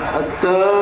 حتى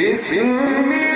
Miss, Miss. Miss.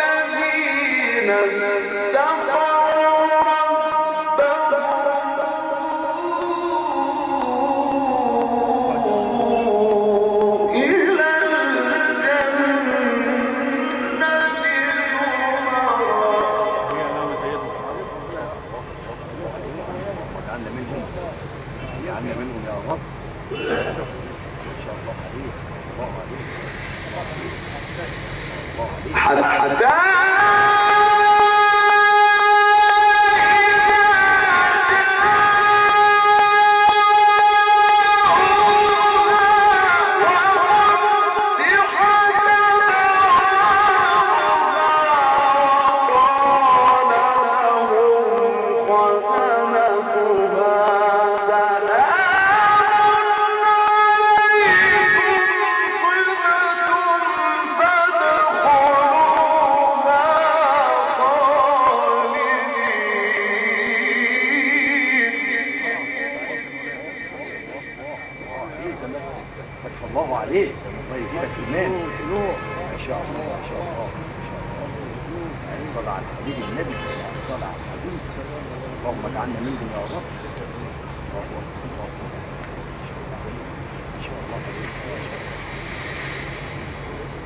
الذين اتقوا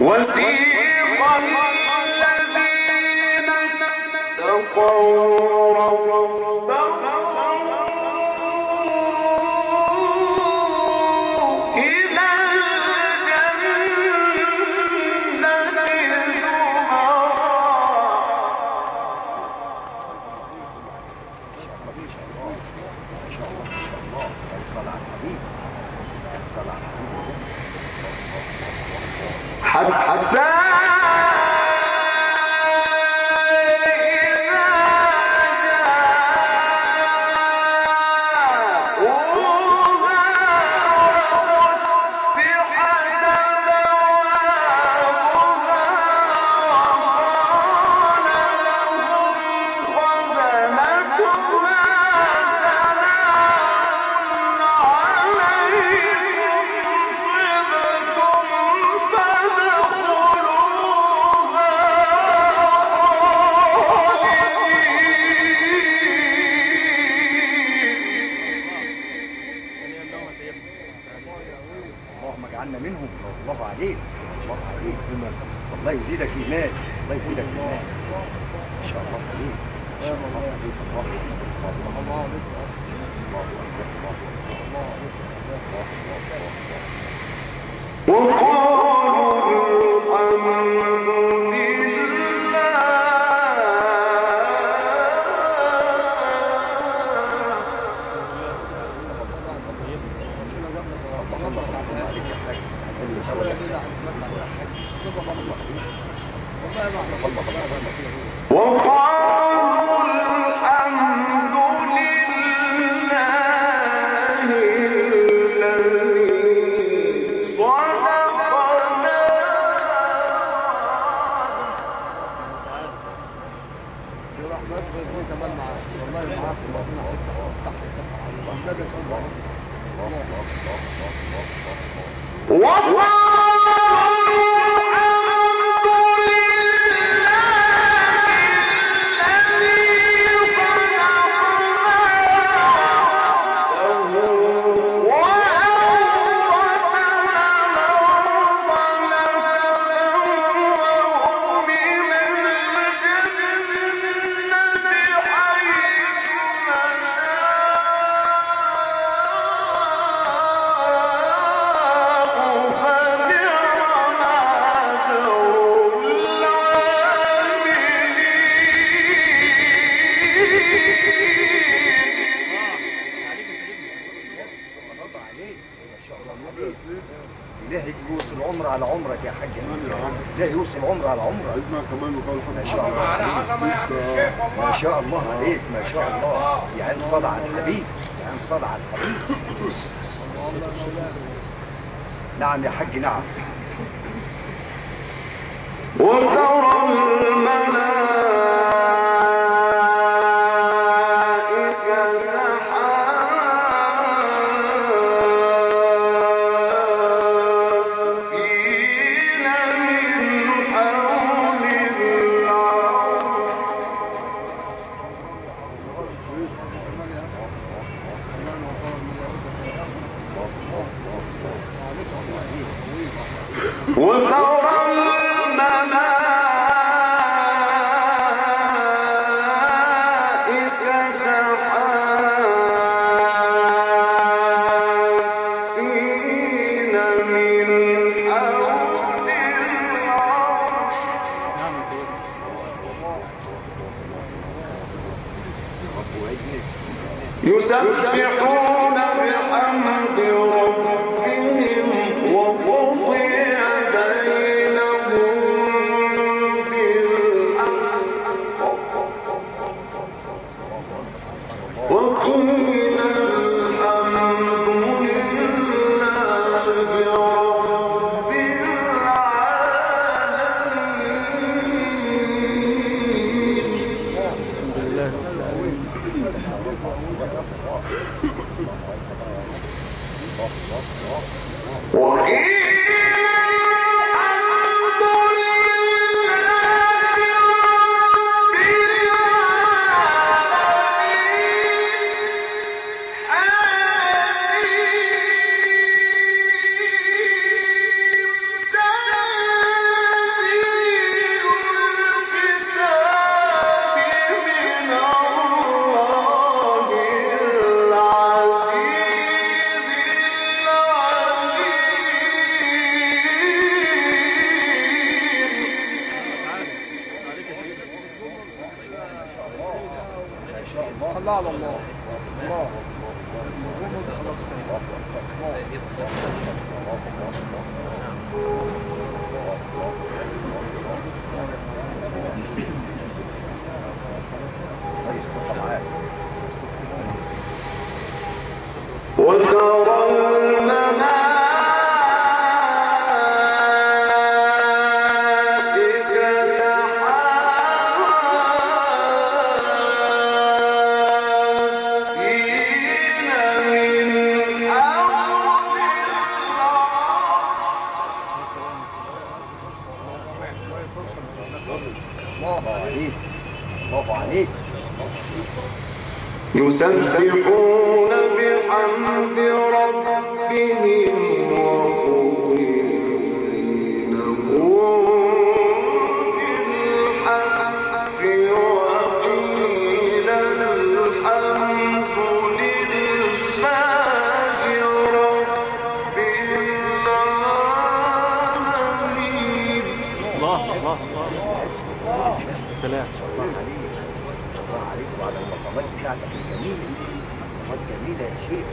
وسيق الذين اتقوا نعم وترى 我给。Good God. شعبك الجميل جميلة يا شيخ.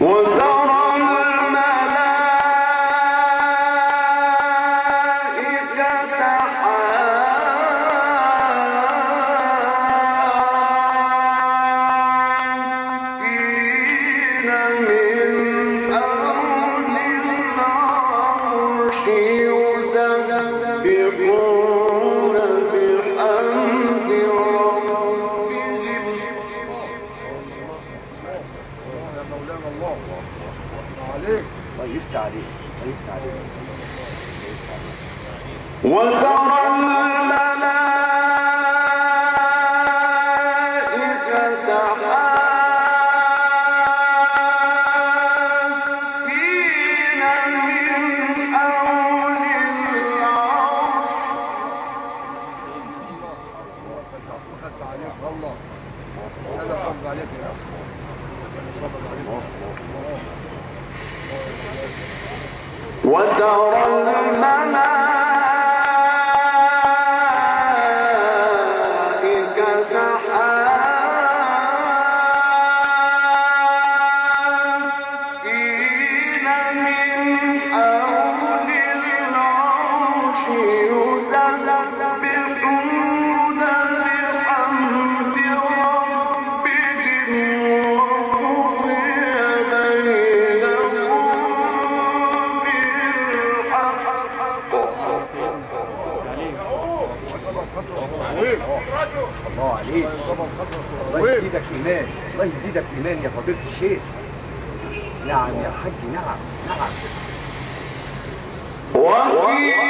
Он وترى الملائكة الله يزيدك ايمان يا فضيلة الشيخ؟ نعم يا حاج نعم نعم. وقيل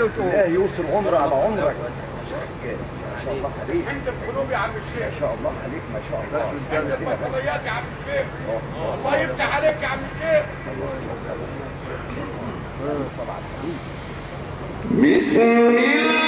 وتقول لا يوصل عمر على عمرك. ما شاء الله عليك عند القلوب يا عم الشيخ. ما شاء الله عليك ما شاء الله. يا عم الشيخ. الله يفتح عليك يا عم الشيخ. بسم الله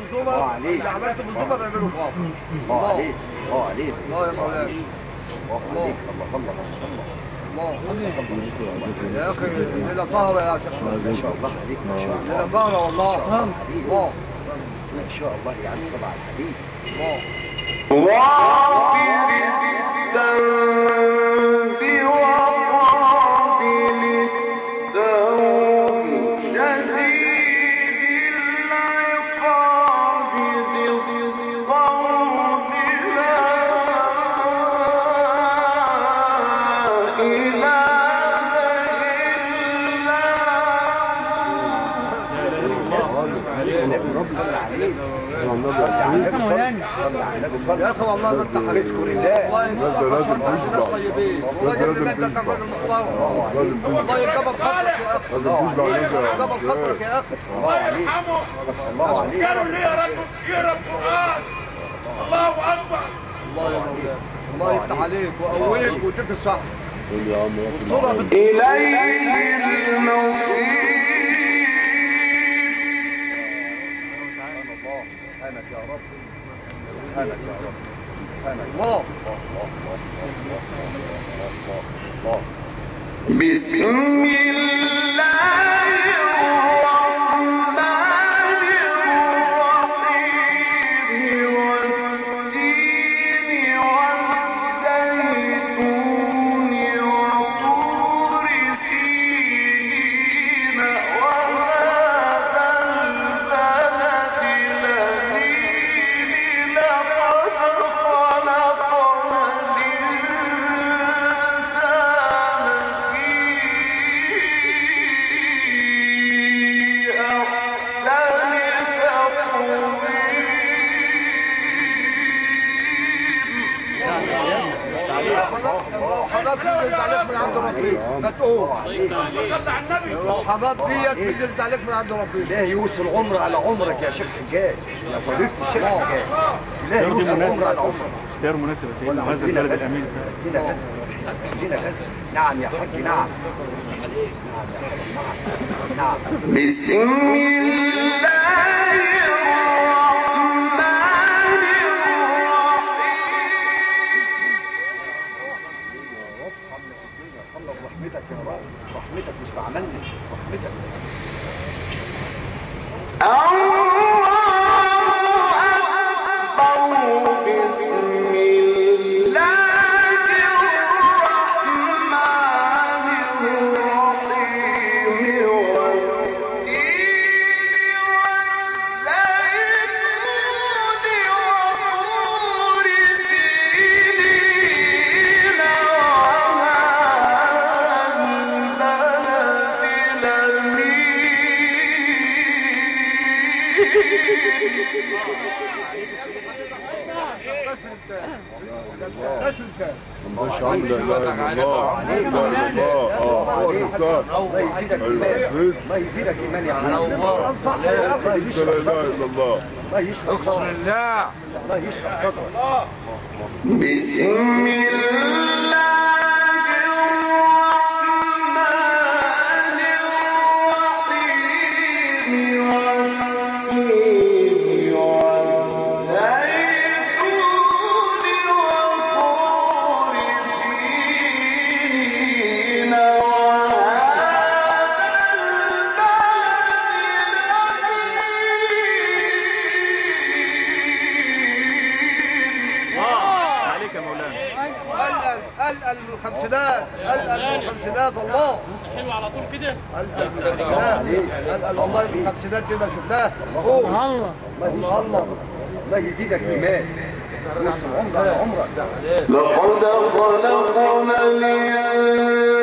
اللي عملت في الله الزمر عليك. اللي عملت في الزمر اعمله في غافر الله. عليك. الله عليك. الله يا مولانا. الله. عليك. الله الله الله الله. يا أخي ليله طاهرة يا شيخ. ما شاء الله. عليك. ما شاء الله. ليله طاهرة والله. الله. ما شاء الله يا عم صبع الحبيب الله غافر ما انت حريص اذكر الله. والله انت خطرت عند ناس طيبين. والراجل اللي انت كان راجل محترم والله يكبر خاطرك يا أخي يكبر خاطرك يا أخي. الله الله عليك. قالوا ليه يا رب يقرا القران الله أكبر. الله يا مولانا الله يفتح عليك. وقويك الصح في إليه المصير سبحانك يا رب. سبحانك يا رب. الله بسم الله نزلت عليك من عند ربنا ما تقول. صلى على النبي الحاجات ديت نزلت عليك من عند ربنا لا يوصل عمر على عمرك يا شيخ حجاج. يا فضيلة الشيخ حجاج. لا يوصل عمر على عمرك. اختيار مناسب يا سيدي. هذا البلد الأمين. عايزينك بس. عايزينك بس. نعم يا حاج نعم. نعم. بسم الله الله الله. يشرح صدرك الله يشرح صدرك بسم الله من الخمسينات قلقل من الخمسينات الله. حلو على طول كده؟ قلقل من الخمسينات. قلقل والله من الخمسينات كده شفناه. فوق الله. الله الله. الله يزيدك إيمان. لقد خلقنا الإنسان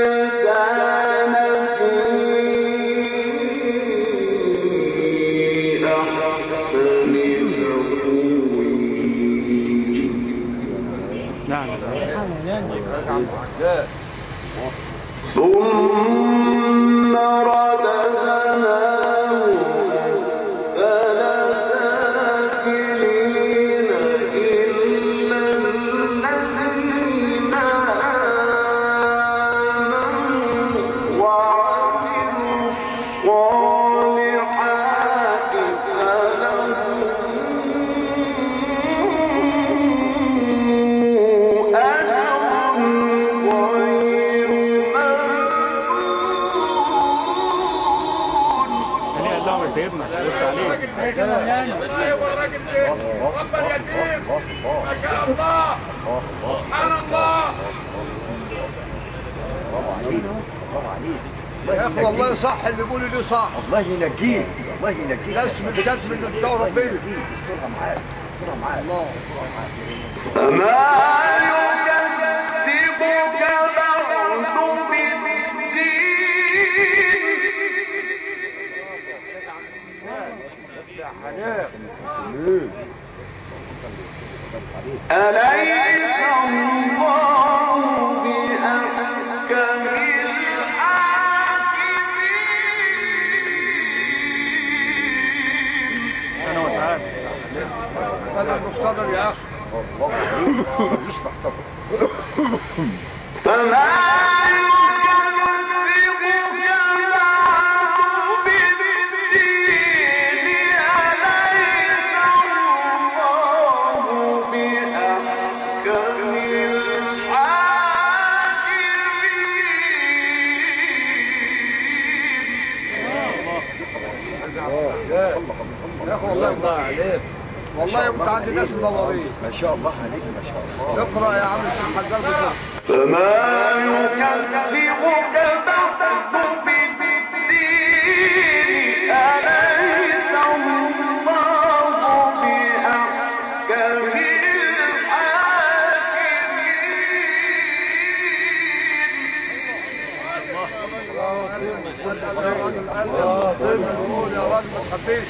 ثم صح اللي بيقولوا لي صح. الله ينجيك الله ينجيك ناس من بجد من بتوع ربنا استرها معاك استرها معاك. الله. فما يكذبك بعد بالدين أليس أنا المقتدر يا أخي. الله عليك والله انت عند ناس منورين ما شاء الله عليك ما شاء الله. اقرأ يا عم الشيخ حجاج بالظبط فما يكذبك بعد بالدين أليس الله يا راجل قال يا راجل ما تخبيش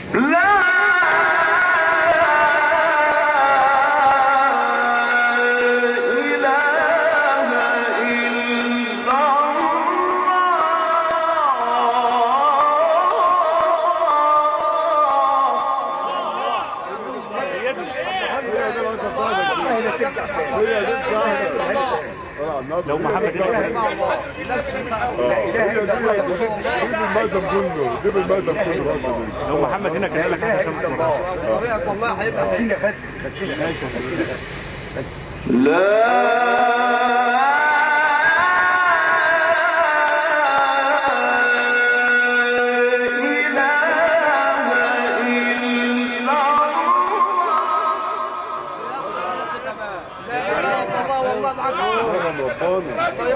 لا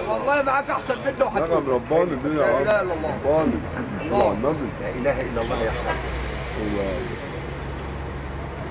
والله معاك احسن منه حتى نغم رباني دي لا إله إلا الله رباني الله. لا اله الا الله يا حبيبي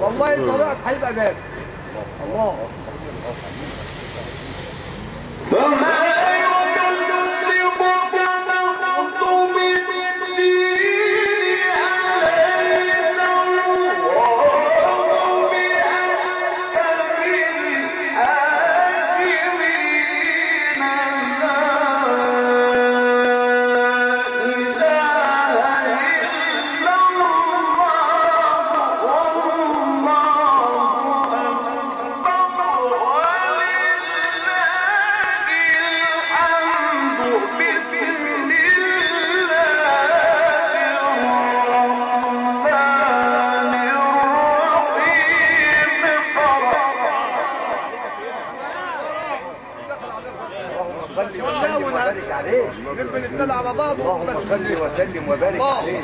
والله طريقك هيبقى جامد الله. اللهم على بعض اللهم بس صل وسلم وبارك الله. عليه.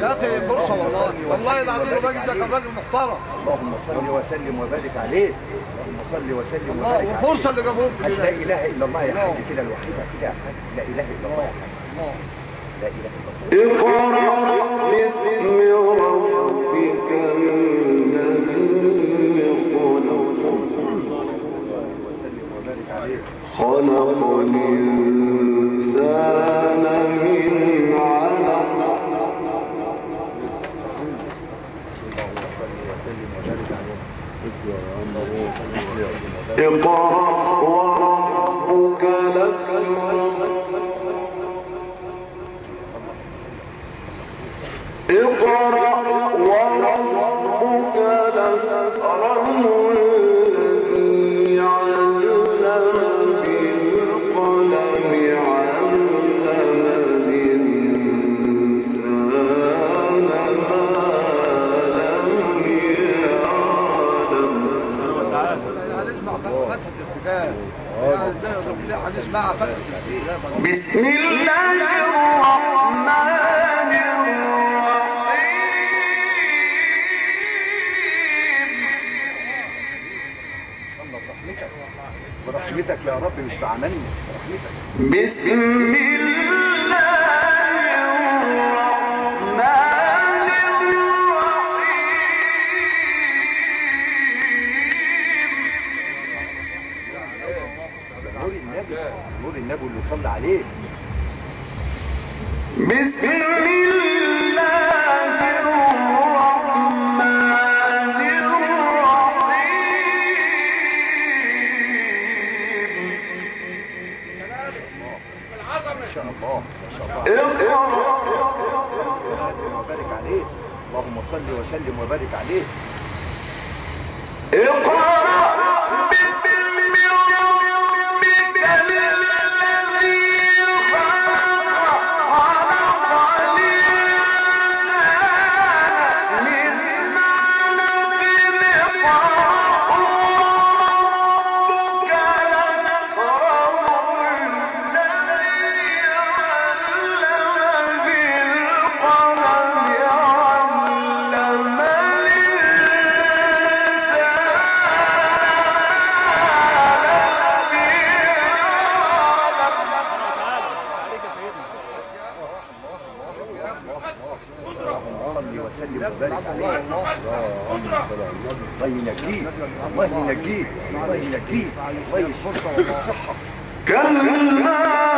يا أخي فرصة والله. والله العظيم الراجل ده كان راجل محترم. اللهم صل وسلم وبارك عليه. اللهم صل وسلم الله وبارك عليه. وفرصه اللي جابوه لا كده إله إلا الله يا حاج كده الوحيدة كده يا حاج؟ لا إله إلا الله يا حاج. الله. لا إله إلا الله. اقرأ باسم ربك الذي خلق وسلم وبارك عليه. خلق اقرأ وربك الأكرم اقرأ بسم الله الرحمن الرحيم. برحمتك برحمتك يا رب مش بعملنا برحمتك بسم الله نور النبي اللي صلى عليه. بسم الله الرحمن الرحيم. ما شاء الله ما شاء الله. وبارك عليه. اللهم صل وسلم وبارك عليه. اقرأ. الله. ينجيك الله ينجيك الله ينجيك الله صدق الله العظيم الفاتحة